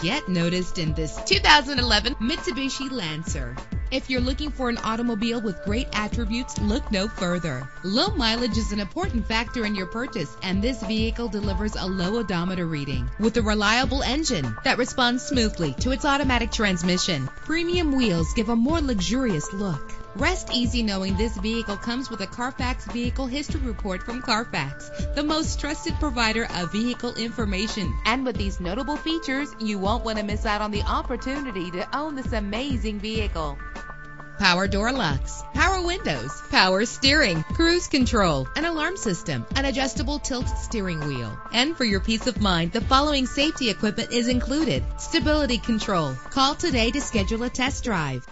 get noticed in this 2011 Mitsubishi Lancer. If you're looking for an automobile with great attributes, look no further. Low mileage is an important factor in your purchase, and this vehicle delivers a low odometer reading with a reliable engine that responds smoothly to its automatic transmission. Premium wheels give a more luxurious look. Rest easy knowing this vehicle comes with a Carfax Vehicle History Report from Carfax, the most trusted provider of vehicle information. And with these notable features, you won't want to miss out on the opportunity to own this amazing vehicle power door locks, power windows, power steering, cruise control, an alarm system, an adjustable tilt steering wheel. And for your peace of mind, the following safety equipment is included. Stability control. Call today to schedule a test drive.